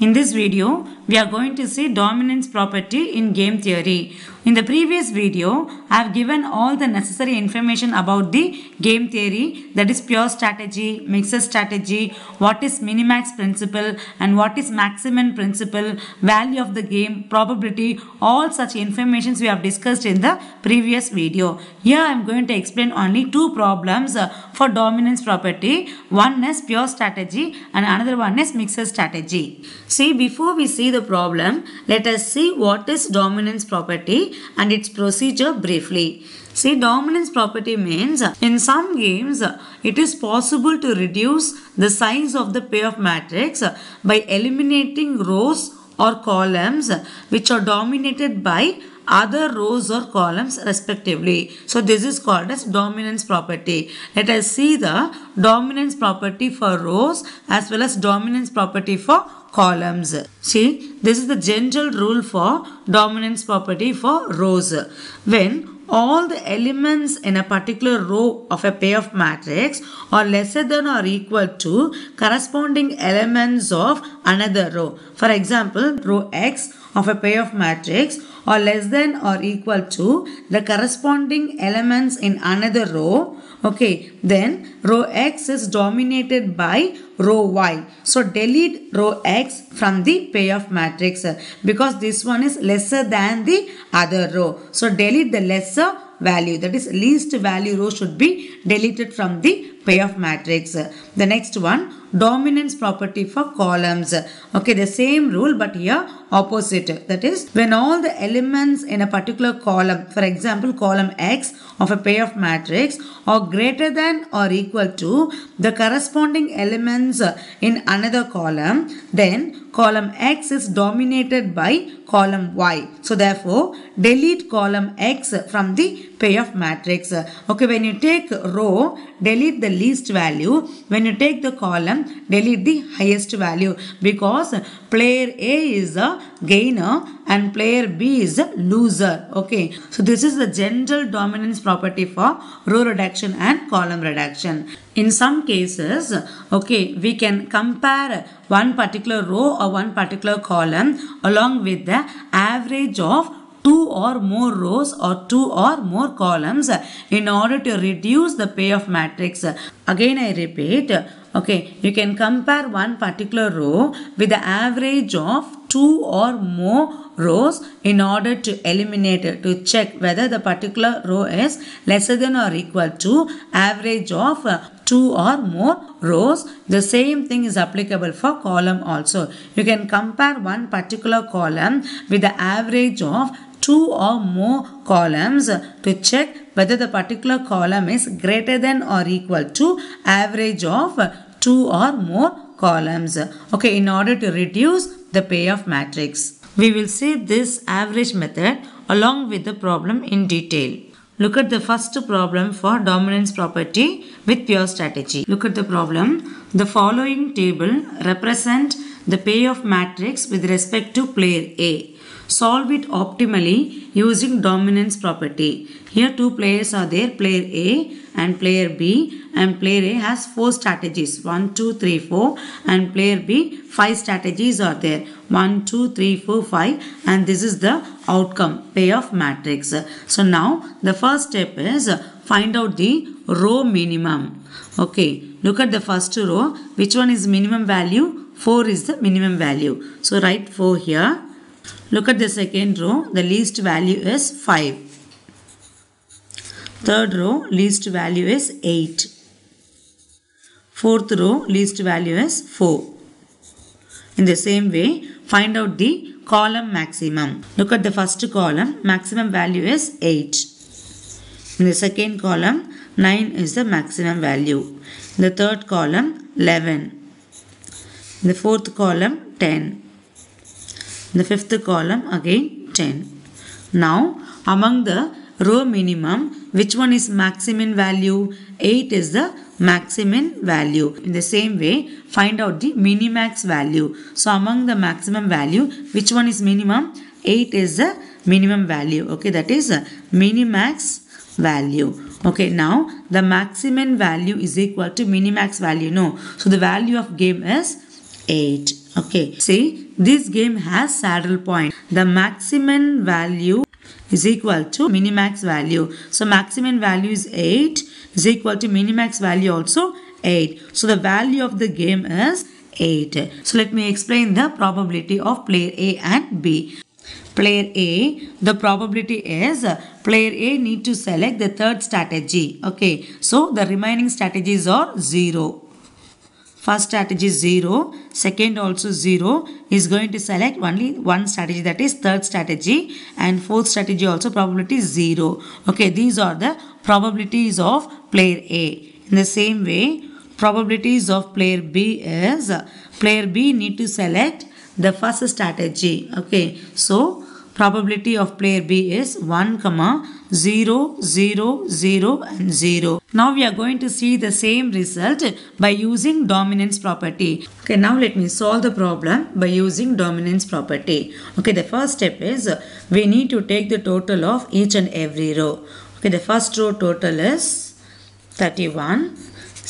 In this video, we are going to see dominance property in game theory. In the previous video, I have given all the necessary information about the game theory that is pure strategy, mixed strategy, what is minimax principle and what is maximin principle, value of the game, probability, all such informations we have discussed in the previous video. Here I am going to explain only two problems uh, for dominance property. One is pure strategy and another one is mixed strategy. See, before we see the problem, let us see what is dominance property and its procedure briefly. See, dominance property means in some games it is possible to reduce the size of the payoff matrix by eliminating rows or columns which are dominated by other rows or columns respectively. So this is called as dominance property. Let us see the dominance property for rows as well as dominance property for columns. See, this is the general rule for dominance property for rows. When all the elements in a particular row of a payoff matrix are lesser than or equal to corresponding elements of another row. For example, row X of a payoff matrix are less than or equal to the corresponding elements in another row okay then row x is dominated by row y. So delete row x from the payoff matrix uh, because this one is lesser than the other row. So delete the lesser value that is least value row should be deleted from the payoff matrix. The next one dominance property for columns. Okay the same rule but here opposite that is when all the elements in a particular column for example column x of a payoff matrix are greater than or equal to the corresponding elements in another column then column x is dominated by column y. So therefore delete column x from the payoff matrix. Uh, okay when you take row delete the least value. When you take the column delete the highest value because player A is a gainer and player B is a loser. Okay so this is the general dominance property for row reduction and column reduction. In some cases, okay, we can compare one particular row or one particular column along with the average of two or more rows or two or more columns in order to reduce the payoff matrix. Again, I repeat, okay, you can compare one particular row with the average of two or more rows in order to eliminate to check whether the particular row is lesser than or equal to average of two or more rows. The same thing is applicable for column also. You can compare one particular column with the average of two or more columns to check whether the particular column is greater than or equal to average of two or more columns. Okay, in order to reduce the payoff matrix. We will see this average method along with the problem in detail. Look at the first problem for dominance property with pure strategy. Look at the problem. The following table represent the payoff matrix with respect to player A. Solve it optimally using dominance property. Here two players are there, player A and player B and player A has four strategies 1, 2, 3, 4 and player B 5 strategies are there 1, 2, 3, 4, 5 and this is the outcome payoff matrix. So now the first step is find out the row minimum. Okay, look at the first row. Which one is minimum value? 4 is the minimum value. So write 4 here. Look at the second row. The least value is 5. Third row least value is 8. Fourth row least value is 4. In the same way, find out the column maximum. Look at the first column. Maximum value is 8. In the second column, 9 is the maximum value. In the third column, 11. In the fourth column, 10. In the fifth column, again 10. Now, among the row minimum, which one is maximum value? 8 is the maximum value. In the same way, find out the minimax value. So, among the maximum value, which one is minimum? 8 is the minimum value. Okay, that is minimax value. Okay, now the maximin value is equal to minimax value. No, so the value of game is 8. Okay, see, this game has saddle point. The maximin value is equal to minimax value. So maximin value is 8 is equal to minimax value also 8. So the value of the game is 8. So let me explain the probability of player A and B. Player A, the probability is player A need to select the third strategy. Okay, so the remaining strategies are 0. First strategy is 0, second also 0 is going to select only one strategy that is third strategy and fourth strategy also probability is 0. Okay, these are the probabilities of player A. In the same way, probabilities of player B is player B need to select the first strategy. Okay, so probability of player B is 1 comma 0 0 0 and 0 now we are going to see the same result by using dominance property. Okay now let me solve the problem by using dominance property. Okay the first step is we need to take the total of each and every row. Okay the first row total is 31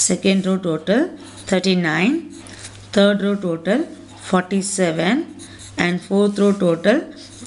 second row total 39 third row total 47 and fourth row total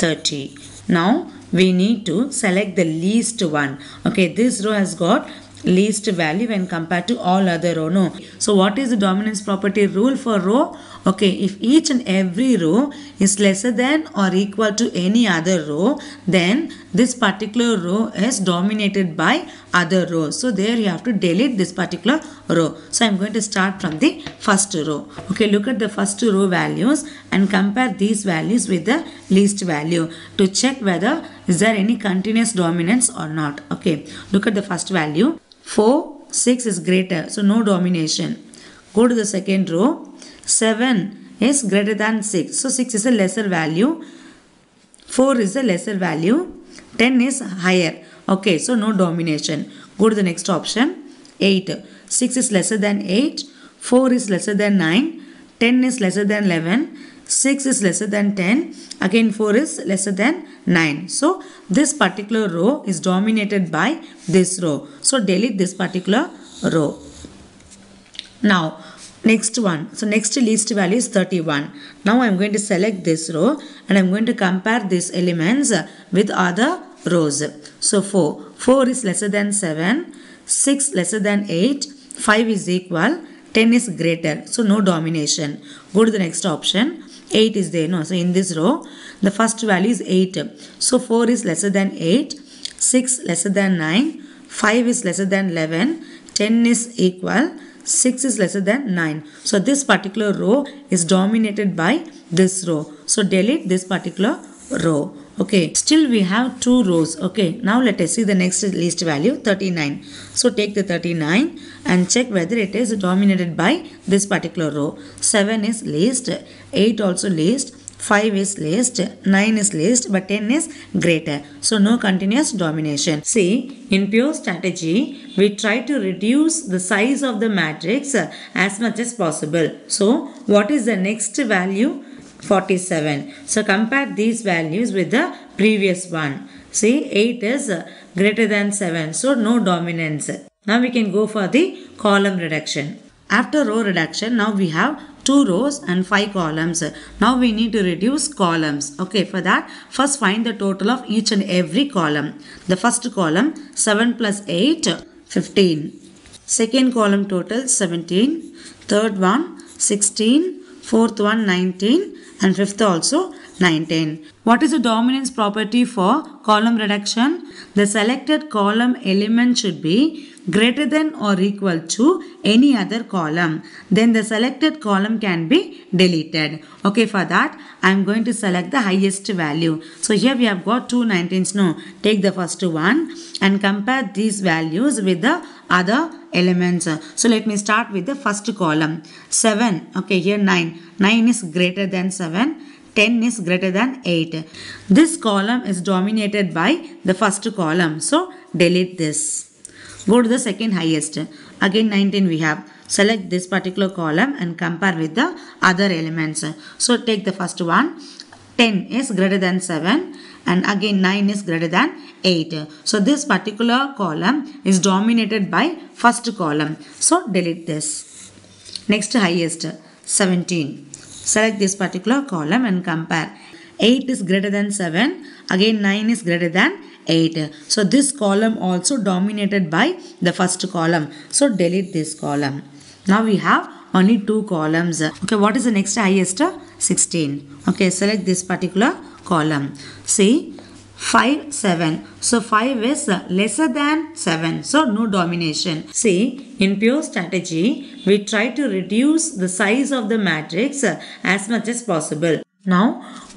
30. Now we need to select the least one. Okay, this row has got least value when compared to all other row. No. So what is the dominance property rule for row? Okay, if each and every row is lesser than or equal to any other row, then this particular row is dominated by other rows. So there you have to delete this particular row. So I'm going to start from the first row. Okay, look at the first row values and compare these values with the least value to check whether is there any continuous dominance or not. Okay, look at the first value. 4, 6 is greater. So no domination. Go to the second row. 7 is greater than 6. So 6 is a lesser value. 4 is a lesser value. 10 is higher. Okay, so no domination. Go to the next option. 8. 6 is lesser than 8. 4 is lesser than 9. 10 is lesser than 11. 6 is lesser than 10. Again 4 is lesser than 9. So this particular row is dominated by this row. So delete this particular row. Now next one. So next least value is 31. Now I am going to select this row and I am going to compare these elements with other rows. So 4. 4 is lesser than 7. 6 lesser than 8. 5 is equal. 10 is greater. So no domination. Go to the next option. 8 is there. No. So in this row, the first value is 8. So 4 is lesser than 8. 6 lesser than 9. 5 is lesser than 11. 10 is equal. 6 is lesser than 9. So this particular row is dominated by this row. So delete this particular row. Okay, still we have two rows. Okay, now let us see the next least value 39. So take the 39 and check whether it is dominated by this particular row. 7 is least, 8 also least, 5 is least, 9 is least, but 10 is greater. So no continuous domination. See, in pure strategy, we try to reduce the size of the matrix as much as possible. So what is the next value? 47. So compare these values with the previous one. See 8 is greater than 7. So no dominance. Now we can go for the column reduction. After row reduction, now we have two rows and five columns. Now we need to reduce columns. Okay, for that, first find the total of each and every column. The first column, 7 plus 8, 15. Second column total, 17. Third one, 16. Fourth one, 19 and fifth also 19. What is the dominance property for column reduction? The selected column element should be greater than or equal to any other column. Then the selected column can be deleted. Okay, for that I am going to select the highest value. So here we have got two 19s. No, take the first one and compare these values with the other elements. So let me start with the first column. 7. Okay, here 9. 9 is greater than 7. 10 is greater than 8. This column is dominated by the first column. So delete this. Go to the second highest. Again 19 we have. Select this particular column and compare with the other elements. So take the first one. 10 is greater than 7 and again 9 is greater than 8. So this particular column is dominated by first column. So delete this. Next highest 17. select this particular column and compare 8 is greater than 7 again 9 is greater than 8 so this column also dominated by the first column. So delete this column. Now we have only two columns. Okay what is the next highest? 16 okay select this particular column. See 5 7 so 5 is lesser than 7 so no domination. See in pure strategy we try to reduce the size of the matrix as much as possible now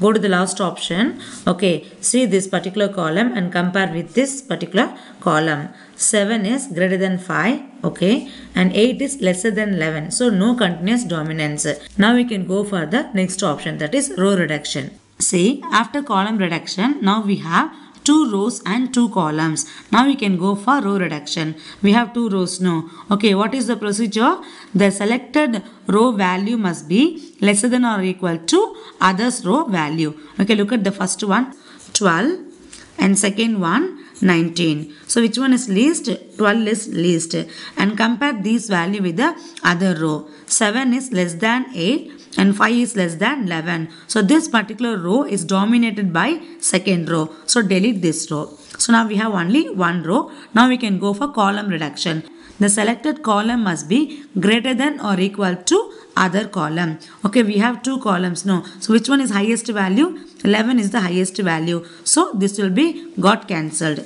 go to the last option. Okay see this particular column and compare with this particular column. 7 is greater than 5 okay and 8 is lesser than 11 so no continuous dominance. Now we can go for the next option that is row reduction. See, after column reduction, now we have two rows and two columns. Now we can go for row reduction. We have two rows now. Okay, what is the procedure? The selected row value must be lesser than or equal to others row value. Okay, look at the first one, 12 and second one, 19. So which one is least? 12 is least. And compare this value with the other row. 7 is less than 8 and 5 is less than 11. So this particular row is dominated by second row. So delete this row. So now we have only one row. Now we can go for column reduction. The selected column must be greater than or equal to other column. Okay, we have two columns now. So which one is highest value? 11 is the highest value. So this will be got cancelled.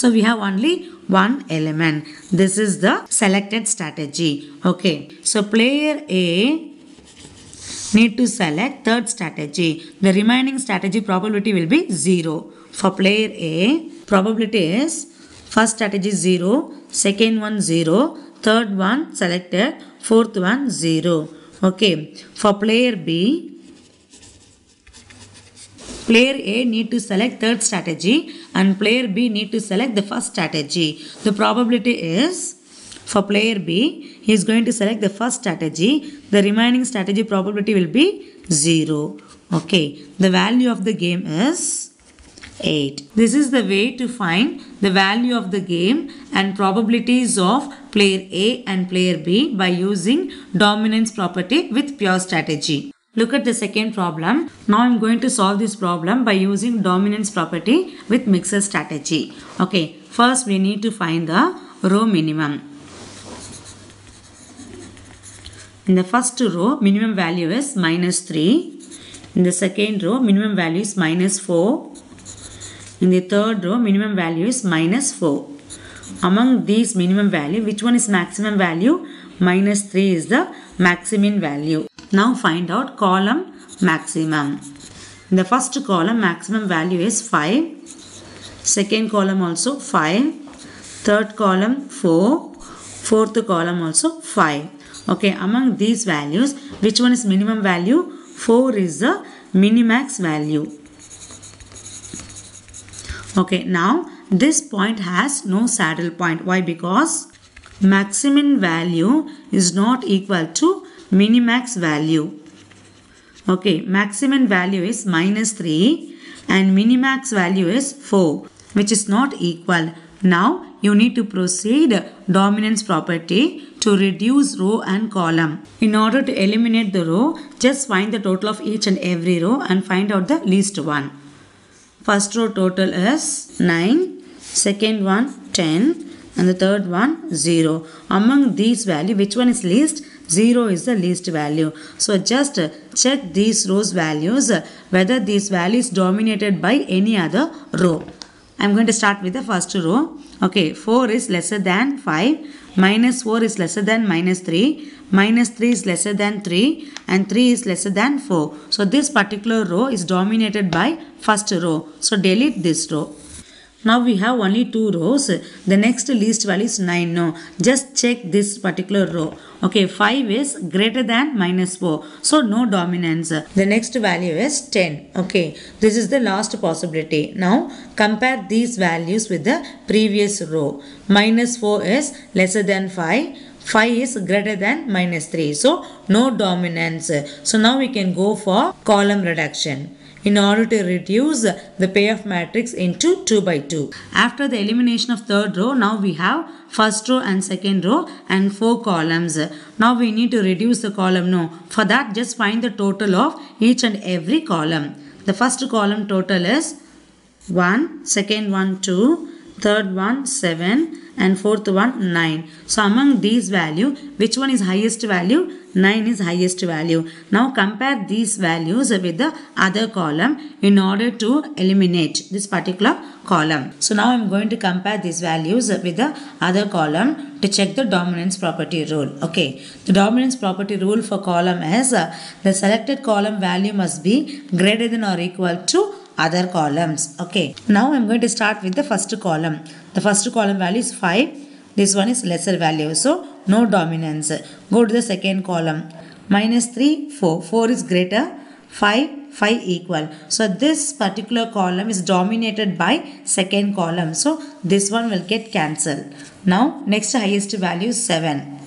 So we have only one element. This is the selected strategy. Okay. So player A need to select third strategy. The remaining strategy probability will be 0. For player A, probability is first strategy 0, second one 0, third one selected, fourth one 0. Okay. For player B, player A need to select third strategy and player B need to select the first strategy. The probability is for player B, he is going to select the first strategy. The remaining strategy probability will be 0. Okay, the value of the game is 8. This is the way to find the value of the game and probabilities of player A and player B by using dominance property with pure strategy. Look at the second problem. Now I'm going to solve this problem by using dominance property with mixed strategy. Okay, first we need to find the row minimum. In the first row, minimum value is minus 3. In the second row, minimum value is minus 4. In the third row, minimum value is minus 4. Among these minimum value, which one is maximum value? Minus 3 is the maximum value. Now find out column maximum. The first column, maximin value is 5. Second column also 5. Third column 4. Fourth column also 5. Okay, among these values, which one is minimum value? 4 is the minimax value. Okay, now this point has no saddle point. Why? Because maximum value is not equal to minimax value. Okay, maximin value is minus 3 and minimax value is 4 which is not equal. Now you need to proceed dominance property to reduce row and column. In order to eliminate the row, just find the total of each and every row and find out the least one. First row total is 9, second one 10 and the third one 0. Among these value, which one is least? 0 is the least value. So just check these rows values uh, whether these values dominated by any other row. I am going to start with the first row. Okay, 4 is lesser than 5, minus 4 is lesser than minus 3, minus 3 is lesser than 3 and 3 is lesser than 4. So this particular row is dominated by first row. So delete this row. Now we have only two rows. The next least value is 9. No, just check this particular row. Okay, 5 is greater than minus 4. So no dominance. The next value is 10. Okay, this is the last possibility. Now compare these values with the previous row. Minus 4 is lesser than 5. 5 is greater than minus 3. So no dominance. So now we can go for column reduction. In order to reduce the payoff matrix into 2 by 2. After the elimination of third row, now we have first row and second row and four columns. Now we need to reduce the column. No, for that just find the total of each and every column. The first column total is 1, second one 2, third one 7 and fourth one 9. So among these value, which one is highest value? 9 is highest value. Now compare these values with the other column in order to eliminate this particular column. So now I am going to compare these values with the other column to check the dominance property rule. Okay, the dominance property rule for column is uh, the selected column value must be greater than or equal to other columns. Okay, now I am going to start with the first column. The first column value is 5. This one is lesser value. So no dominance. Go to the second column. Minus 3, 4. 4 is greater. 5, 5 equal. So this particular column is dominated by second column. So this one will get cancelled. Now next highest value is 7.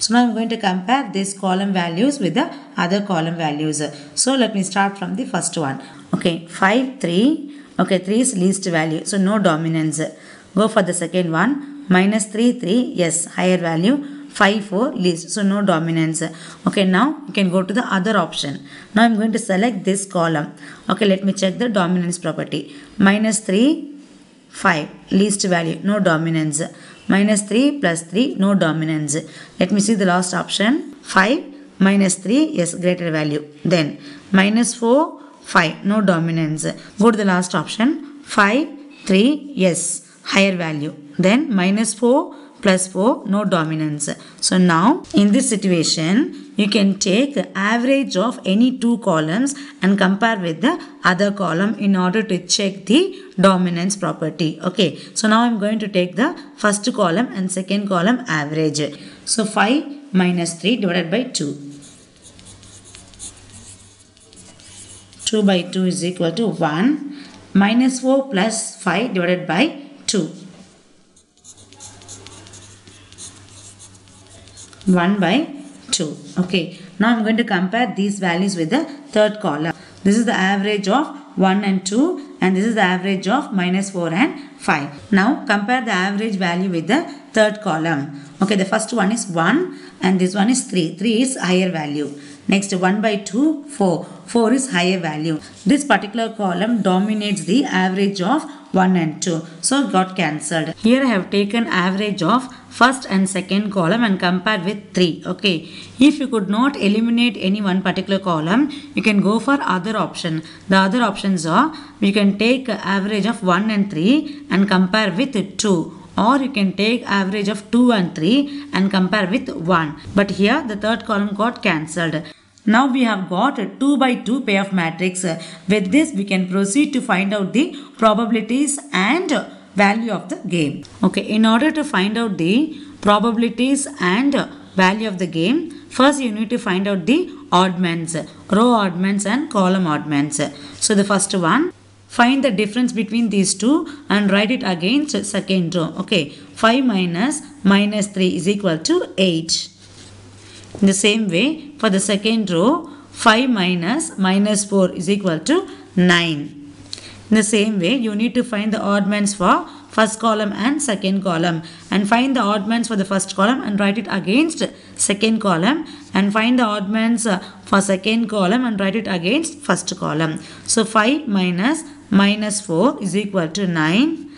So now I'm going to compare this column values with the other column values. So let me start from the first one. Okay, 5, 3. Okay, 3 is least value. So no dominance. Go for the second one. Minus 3, 3. Yes, higher value. 5, 4 least. So no dominance. Okay, now you can go to the other option. Now I'm going to select this column. Okay, let me check the dominance property. Minus 3, 5 least value. No dominance minus 3 plus 3 no dominance. Let me see the last option. 5 minus 3 yes greater value. Then minus 4 5 no dominance. Go to the last option. 5 3 yes higher value. Then minus 4 plus 4 no dominance. So now in this situation you can take average of any two columns and compare with the other column in order to check the dominance property. Okay. So now i'm going to take the first column and second column average. So 5 minus 3 divided by 2 2 by 2 is equal to 1 minus 4 plus 5 divided by 2 1 by 2. Okay. Now I'm going to compare these values with the third column. This is the average of 1 and 2 and this is the average of minus 4 and 5. Now compare the average value with the third column. Okay, the first one is 1 and this one is 3. 3 is higher value. Next 1 by 2, 4. 4 is higher value. This particular column dominates the average of 1 and 2. So got cancelled. Here I have taken average of first and second column and compared with 3. Okay. If you could not eliminate any one particular column, you can go for other option. The other options are you can take average of 1 and 3 and compare with 2 or you can take average of 2 and 3 and compare with 1. But here the third column got cancelled. Now we have got a 2 by 2 payoff matrix. With this we can proceed to find out the probabilities and value of the game. Okay, in order to find out the probabilities and value of the game, first you need to find out the oddments, row oddments and column oddments. So the first one, find the difference between these two and write it against second row. Okay, 5 minus minus 3 is equal to 8. In the same way, for the second row, 5 minus minus 4 is equal to 9. In the same way, you need to find the oddments for first column and second column and find the oddments for the first column and write it against second column and find the oddments uh, for second column and write it against first column. So 5 minus minus 4 is equal to 9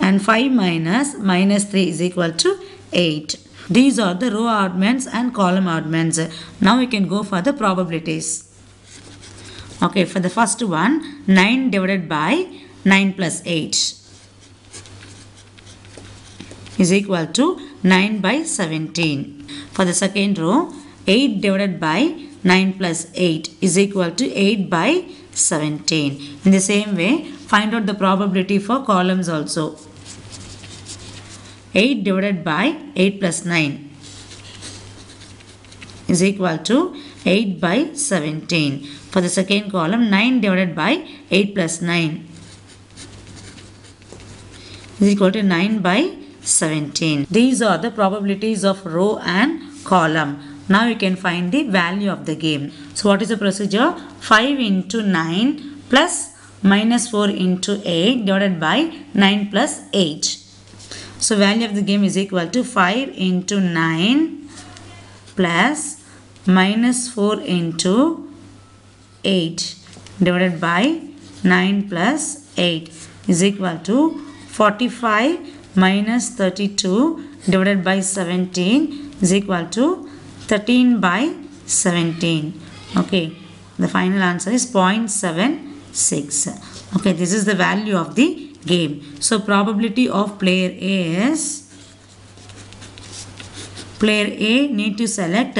and 5 minus minus 3 is equal to 8. These are the row oddments and column oddments. Now we can go for the probabilities. Okay, for the first one, 9 divided by 9 plus 8 is equal to 9 by 17. For the second row, 8 divided by 9 plus 8 is equal to 8 by 17. In the same way, find out the probability for columns also. 8 divided by 8 plus 9 is equal to 8 by 17. For the second column, 9 divided by 8 plus 9 is equal to 9 by 17. These are the probabilities of row and column. Now you can find the value of the game. So what is the procedure? 5 into 9 plus minus 4 into 8 divided by 9 plus 8. So value of the game is equal to 5 into 9 plus minus 4 into 8 divided by 9 plus 8 is equal to 45 minus 32 divided by 17 is equal to 13 by 17. Okay, the final answer is 0.76. Okay, this is the value of the game. So probability of player A is player A need to select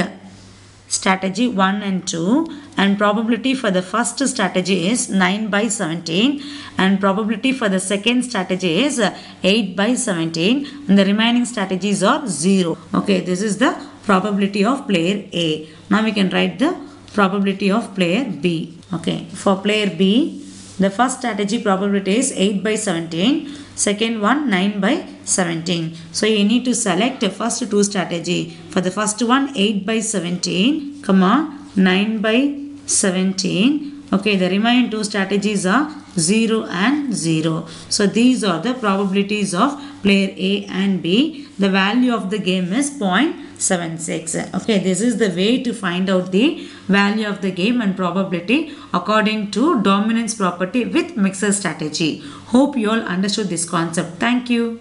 strategy 1 and 2 and probability for the first strategy is 9 by 17 and probability for the second strategy is 8 by 17 and the remaining strategies are 0. Okay, this is the probability of player A. Now we can write the probability of player B. Okay, for player B, the first strategy probability is 8 by 17, second one 9 by 17. So you need to select the first two strategy. For the first one 8 by 17, comma 9 by 17. Okay, the remaining two strategies are 0 and 0. So these are the probabilities of player A and B. The value of the game is 0.76. Okay, this is the way to find out the value of the game and probability according to dominance property with mixed strategy. Hope you all understood this concept. Thank you.